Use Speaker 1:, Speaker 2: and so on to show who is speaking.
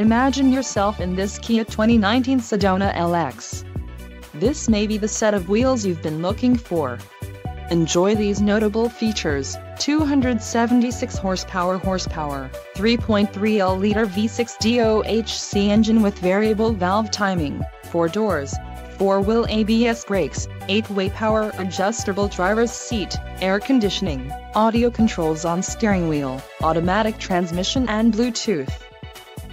Speaker 1: Imagine yourself in this Kia 2019 Sedona LX. This may be the set of wheels you've been looking for. Enjoy these notable features, 276 horsepower horsepower, 3.3L liter V6 DOHC engine with variable valve timing, 4 doors, 4-wheel ABS brakes, 8-way power adjustable driver's seat, air conditioning, audio controls on steering wheel, automatic transmission and Bluetooth.